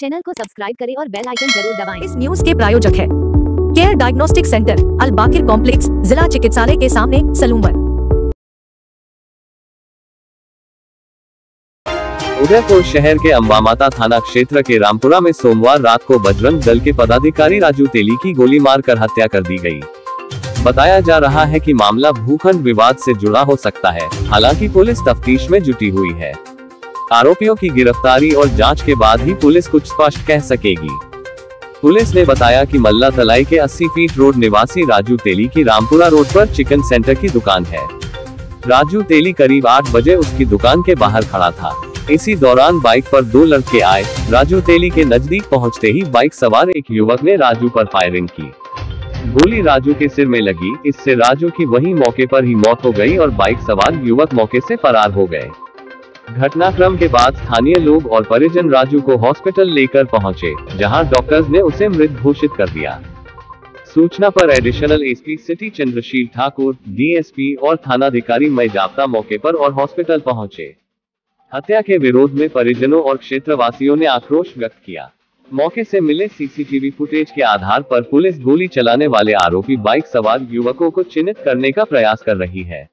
Channel को subscribe करें और बेल आइकन ज़रूर दबाएँ। इस न्यूज़ के प्रायोजक है care diagnostic centre Al Baqir complex जिला चिकित्सालय के सामने, सलूमर। उदयपुर शहर के अम्बामाता थाना क्षेत्र के रामपुरा में सोमवार रात को बजरंग दल के पदाधिकारी राजू तेली की गोली मारकर हत्या कर दी गई। बताया जा रहा है कि मामला भूखंड विवाद से जुड़ा हो सकता है, हालाँकि पुलिस तफ्तीश में जुटी हुई है। आरोपियों की गिरफ्तारी और जाँच के बाद ही पुलिस कुछ स्पष्ट कह सकेगी। पुलिस ने बताया कि मल्ला तलाई के 80 फीट रोड निवासी राजू तेली की रामपुरा रोड पर चिकन सेंटर की दुकान है। राजू तेली करीब 8 बजे उसकी दुकान के बाहर खड़ा था। इसी दौरान बाइक पर दो लड़के आए। राजू तेली के नज़दीक पहुँचते ही बाइक सवार एक युवक ने राजू पर फायरिंग की। गोली राजू के सिर में लगी। इससे राजू की वही मौके पर ही मौत हो गई और बाइक सवार युवक मौके से फरार हो गए। घटनाक्रम के बाद स्थानीय लोग और परिजन राजू को हॉस्पिटल लेकर पहुँचे, जहाँ डॉक्टर्स ने उसे मृत घोषित कर दिया। सूचना पर additional SP city Chandrasheel Thakur, DSP और थानाधिकारी मई जाप्ता मौके पर और हॉस्पिटल पहुँचे। हत्या के विरोध में परिजनों और क्षेत्रवासियों ने आक्रोश व्यक्त किया। मौके से मिले सीसीटीवी फुटेज के आधार पर पुलिस गोली चलाने वाले आरोपी बाइक सवार युवकों को चिन्हित करने का प्रयास कर रही है।